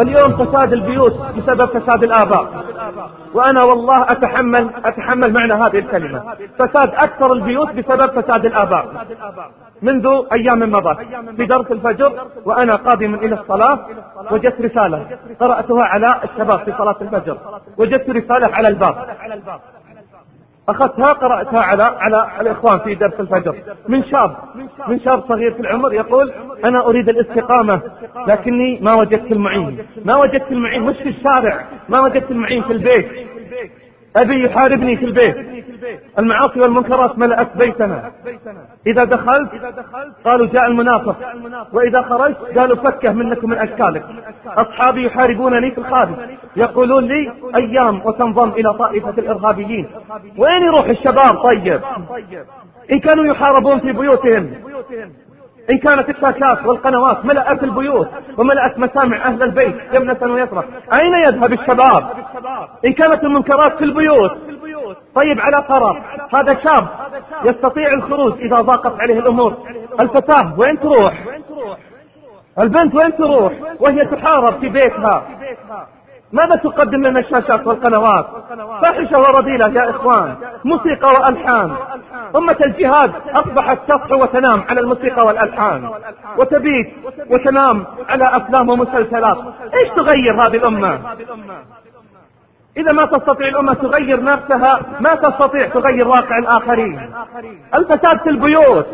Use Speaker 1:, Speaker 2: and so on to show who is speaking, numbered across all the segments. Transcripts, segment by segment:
Speaker 1: اليوم فساد البيوت بسبب فساد الآباء. وأنا والله أتحمل أتحمل معنى هذه الكلمة. فساد أكثر البيوت بسبب فساد الآباء. منذ أيام مضت. في درس الفجر وأنا قادم إلى الصلاة وجدت رسالة قرأتها على الشباب في صلاة الفجر. وجدت رسالة على الباب. أخذتها قرأتها على على الإخوان في درس الفجر. من شاب من شاب صغير في العمر يقول أنا أريد الاستقامة لكني ما وجدت المعين. ما وجدت المعين مش في الشارع ما وجدت المعين في البيت. أبي يحاربني في البيت. المعاصي والمنكرات ملأت بيتنا. إذا دخلت قالوا جاء المنافق. وإذا خرجت قالوا فكه منك ومن أشكالك. أصحابي يحاربونني في الخارج. يقولون لي أيام وتنضم إلى طائفة الإرهابيين. وين يروح الشباب طيب؟ إن كانوا يحاربون في بيوتهم. إن كانت الشاشات والقنوات ملأت البيوت وملأت مسامع أهل البيت يمنة ويسرى أين يذهب الشباب؟ إن كانت المنكرات في البيوت. طيب على طرف هذا شاب يستطيع الخروج إذا ضاقت عليه الأمور. الفتاة وين تروح؟ البنت وين تروح؟ وهي تحارب في بيتها. ماذا تقدم لنا الشاشات والقنوات؟ فاحشة ورذيلة يا إخوان موسيقى وألحان. أمة الجهاد أصبحت تصحو وتنام على الموسيقى والألحان. وتبيت وتنام على أفلام ومسلسلات. إيش تغير هذه الأمة؟ إذا ما تستطيع الأمة تغير نفسها ما تستطيع تغير واقع الآخرين. الفساد في البيوت.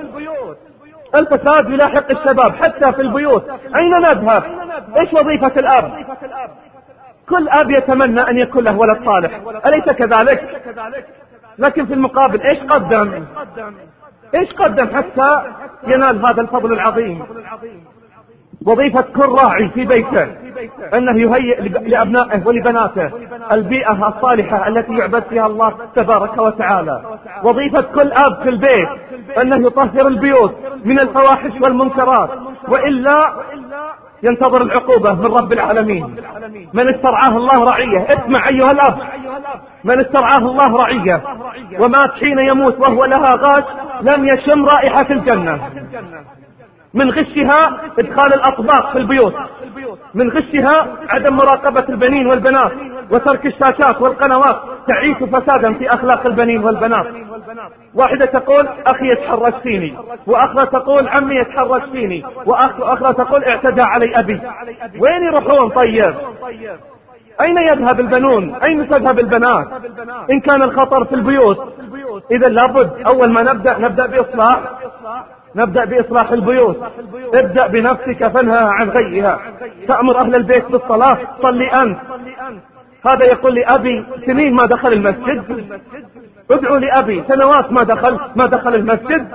Speaker 1: الفساد يلاحق الشباب حتى في البيوت. أين نذهب؟ إيش وظيفة الأب كل أب يتمنى أن يكون له ولد صالح. أليس كذلك؟ لكن في المقابل إيش قدم؟ إيش قدم حتى ينال هذا الفضل العظيم؟ وظيفة كل راعي في بيته أنه يهيئ لأبنائه ولبناته البيئة الصالحة التي يعبد فيها الله تبارك وتعالى. وظيفة كل أب في البيت أنه يطهر البيوت من الفواحش والمنكرات. وإلا ينتظر العقوبة من رب العالمين. من استرعاه الله رعية. اسمع أيها الأب من استرعاه الله رعية. ومات حين يموت وهو لها غاش لم يشم رائحة الجنة. من غشها إدخال الأطباق في البيوت. من غشها عدم مراقبة البنين والبنات وترك الشاشات والقنوات تعيش فسادا في أخلاق البنين والبنات. واحدة تقول أخي يتحرش فيني وأخرى تقول عمي يتحرش فيني وأخرى تقول اعتدى علي أبي. وين يروحون طيب؟ أين يذهب البنون؟ أين تذهب البنات؟ إن كان الخطر في البيوت. إذا لابد أول ما نبدأ نبدأ بإصلاح. نبدأ بإصلاح البيوت. ابدأ بنفسك فانهى عن غيها. تأمر أهل البيت بالصلاة. صلي أنت. هذا يقول لي أبي سنين ما دخل المسجد. ادعوا لأبي سنوات ما دخل ما دخل المسجد.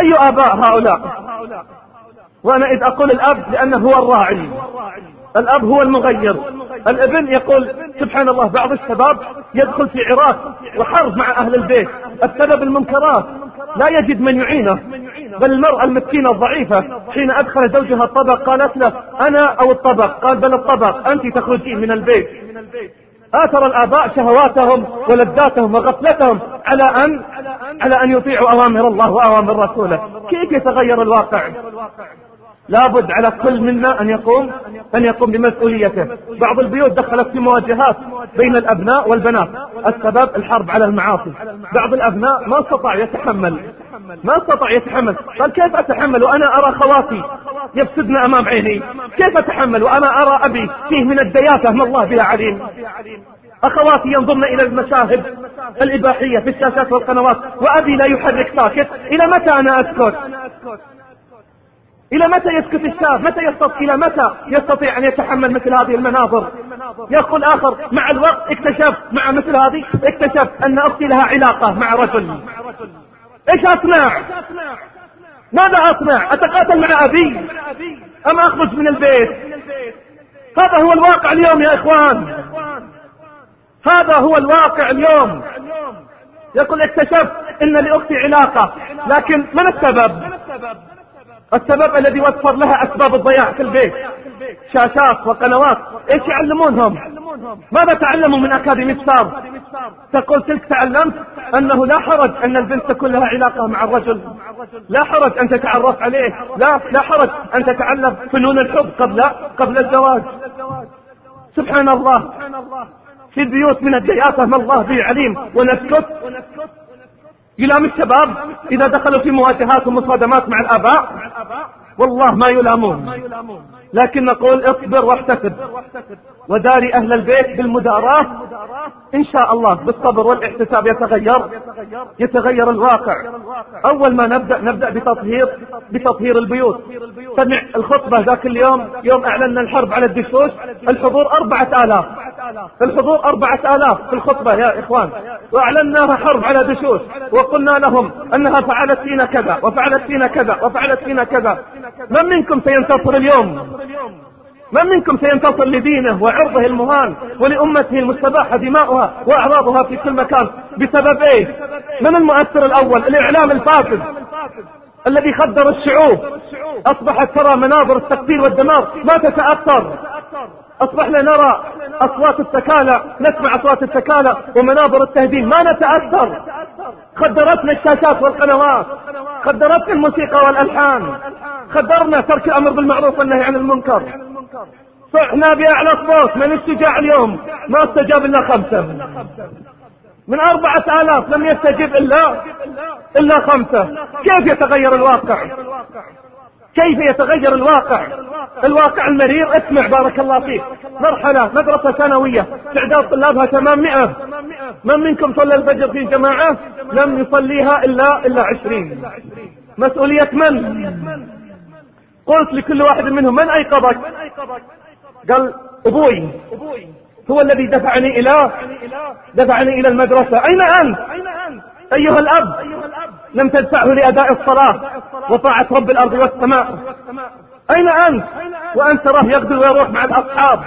Speaker 1: أي آباء هؤلاء؟ وأنا إذ أقول الأب لأنه هو الراعي. الأب هو المغير. الابن يقول سبحان الله بعض الشباب يدخل في عراك وحرب مع أهل البيت. السبب المنكرات. لا يجد من يعينه بل المرأة المسكينة الضعيفة حين أدخل زوجها الطبق قالت له أنا أو الطبق؟ قال بل الطبق أنت تخرجين من البيت. آثر الآباء شهواتهم ولذاتهم وغفلتهم على أن على أن يطيعوا أوامر الله وأوامر رسوله. كيف يتغير الواقع؟ لابد على كل منا أن يقوم أن يقوم بمسؤوليته. بعض البيوت دخلت في مواجهات بين الأبناء والبنات. السبب الحرب على المعاصي. بعض الأبناء ما استطاع يتحمل. ما استطاع يتحمل. قال كيف أتحمل وأنا أرى خواتي يفسدن أمام عيني؟ كيف أتحمل وأنا أرى أبي فيه من الدياثة؟ ما الله بها عليم. أخواتي ينظرن إلى المشاهد الإباحية في الشاشات والقنوات وأبي لا يحرك ساكت. إلى متى أنا أسكت؟ إلى متى يسكت الشاب؟ متى يستطيع إلى متى يستطيع أن يتحمل مثل هذه المناظر؟ يقول آخر مع الوقت اكتشف مع مثل هذه اكتشف أن أختي لها علاقة مع رجل. إيش أصنع؟ ماذا أصنع؟ أتقاتل مع أبي؟ أم أخرج من البيت؟ هذا هو الواقع اليوم يا إخوان. هذا هو الواقع اليوم. يقول اكتشفت إن لأختي علاقة لكن من السبب؟ السبب الذي وفر لها أسباب الضياع في البيت. شاشات وقنوات. إيش يعلمونهم؟ ماذا تعلموا من اكاديمية ستار تقول تلك تعلمت أنه لا حرج أن البنت تكون لها علاقة مع الرجل. لا حرج أن تتعرف عليه. لا لا حرج أن تتعلم فنون الحب قبل قبل الزواج. سبحان الله. في البيوت من الدياثة ما الله به عليم. ونسكت. يلام الشباب إذا دخلوا في مواجهات ومصادمات مع الآباء. والله ما يلامون. لكن نقول اصبر واحتسب. وداري أهل البيت بالمداراة. إن شاء الله بالصبر والإحتساب يتغير. يتغير الواقع. أول ما نبدأ نبدأ بتطهير بتطهير البيوت. سمع الخطبة ذاك اليوم. يوم أعلنا الحرب على الدشوش. الحضور أربعة آلاف. الحضور أربعة آلاف في الخطبة يا إخوان. وأعلناها حرب على دشوش. وقلنا لهم أنها فعلت فينا كذا وفعلت فينا كذا وفعلت فينا كذا. من منكم سينتصر اليوم؟ من منكم سينتصر لدينه وعرضه المهان ولأمته المستباحة دماؤها وأعراضها في كل مكان؟ بسبب إيه من المؤثر الأول؟ الإعلام الفاسد. الذي خدر الشعوب. أصبحت ترى مناظر التقتيل والدمار. ما تتأثر. أصبحنا نرى أصوات التكالة نسمع أصوات التكالة ومناظر التهديد. ما نتأثر. خدرتنا الشاشات والقنوات. خدرتنا الموسيقى والألحان. خدرنا ترك الأمر بالمعروف والنهي عن المنكر. صحنا بأعلى صوت من الشجاع اليوم؟ ما استجاب إلا خمسة. من أربعة آلاف لم يستجب إلا إلا خمسة. كيف يتغير الواقع؟ كيف يتغير الواقع؟ الواقع المرير اسمع بارك الله فيك. مرحلة مدرسة ثانوية. تعداد طلابها تمام مئة. من منكم صلى الفجر في جماعة؟ لم يصليها إلا إلا عشرين. مسؤولية من؟ قلت لكل واحد منهم من أيقظك؟ قال أبوي. هو الذي دفعني إلى دفعني إلى المدرسة. أين أنت؟ أيها الأب. لم تدفعه لأداء الصلاة. وطاعة رب الأرض والسماء. أين أنت؟ وأنت تراه يغدو ويروح مع الأصحاب.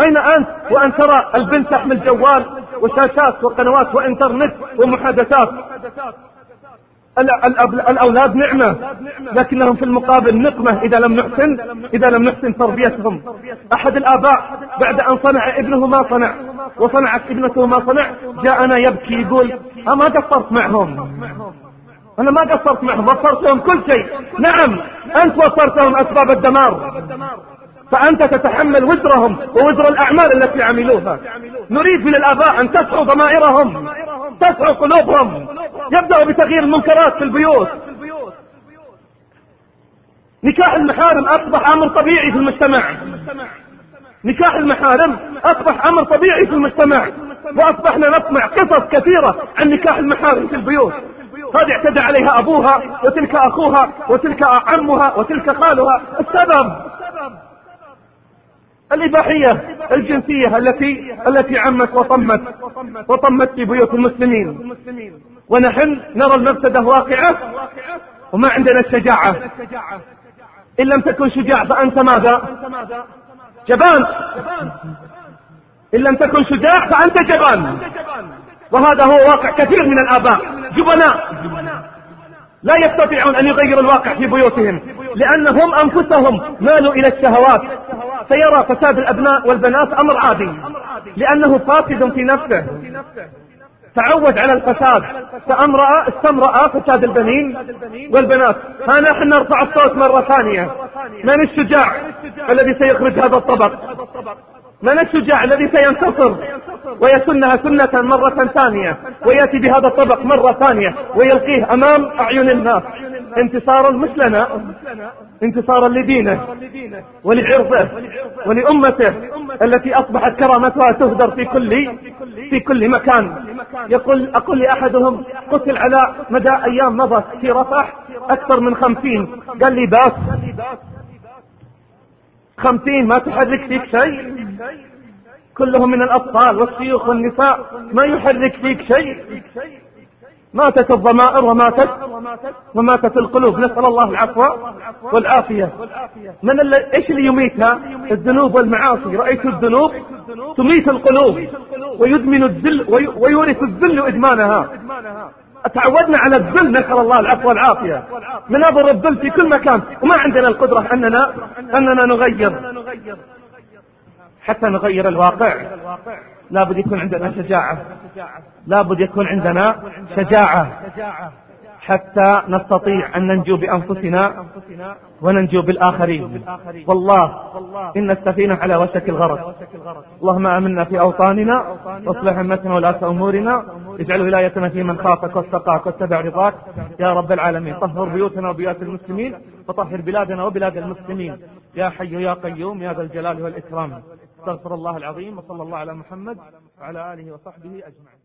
Speaker 1: أين أنت؟ وأن ترى البنت تحمل جوال وشاشات وقنوات وإنترنت ومحادثات. الأولاد نعمة لكنهم في المقابل نقمة إذا لم نحسن إذا لم نحسن تربيتهم. أحد الآباء بعد أن صنع ابنه ما صنع وصنعت ابنته ما صنع جاءنا يبكي يقول أما قصرت معهم؟ أنا ما قصرت معهم وفرتهم كل شيء. نعم أنت وفرتهم أسباب الدمار. فأنت تتحمل وزرهم ووزر الأعمال التي عملوها. نريد من الآباء أن تسعوا ضمائرهم تسعوا قلوبهم. يبدأ بتغيير المنكرات في البيوت. نكاح المحارم أصبح أمر طبيعي في المجتمع. نكاح المحارم أصبح أمر طبيعي في المجتمع. وأصبحنا نسمع قصص كثيرة عن نكاح المحارم في البيوت. هذه اعتدى عليها أبوها وتلك أخوها وتلك عمها وتلك خالها. السبب الإباحية الجنسية التي التي عمت وطمت وطمت في بيوت المسلمين. ونحن نرى المفسدة واقعة وما عندنا الشجاعة. إن لم تكن شجاع فأنت ماذا؟ جبان. إن لم تكن شجاع فأنت جبان. وهذا هو واقع كثير من الآباء. جبناء. لا يستطيعون أن يغيروا الواقع في بيوتهم لأنهم أنفسهم مالوا إلى الشهوات. فيرى فساد الأبناء والبنات أمر عادي لأنه فاسد في نفسه. تعود على الفساد. فأمرأ استمرأ فساد البنين والبنات. ها نحن نرفع الصوت مرة ثانية. من الشجاع الذي سيخرج هذا الطبق؟ من الشجاع الذي سينتصر؟ ويسنها سنة مرة ثانية ويأتي بهذا الطبق مرة ثانية ويلقيه أمام أعين الناس. انتصارا مش لنا انتصارا لدينه ولعرضه ولأمته التي أصبحت كرامتها تهدر في كل في كل مكان. يقول أقول لأحدهم قتل على مدى أيام مضت في رفح أكثر من خمسين. قال لي بس خمسين ما تحرك فيك شيء؟ كلهم من الأطفال والشيوخ والنساء ما يحرك فيك شيء. ماتت الضمائر وماتت وماتت القلوب. نسأل الله العفو والعافية. من اللي إيش اللي يميتها الذنوب والمعاصي. رأيت الذنوب؟ تميت القلوب. ويدمن الذل ويورث الذل إدمانها. تعودنا على الذل. نسأل الله العفو والعافية. مناظر الذل في كل مكان. وما عندنا القدرة أننا أننا نغير. حتى نغير الواقع. لابد يكون عندنا شجاعة. لابد يكون عندنا شجاعة. حتى نستطيع أن ننجو بأنفسنا وننجو بالآخرين. والله إن السفينة على وشك الغرق. اللهم آمنا في أوطاننا واصلح همتنا ولاة أمورنا اجعل ولايتنا في من خافك واستقاك واتبع رضاك. يا رب العالمين طهر بيوتنا وبيوت المسلمين وطهر بلادنا وبلاد المسلمين. يا حي يا قيوم يا ذا الجلال والإكرام. أستغفر الله العظيم وصلى الله على محمد وعلى آله وصحبه أجمعين.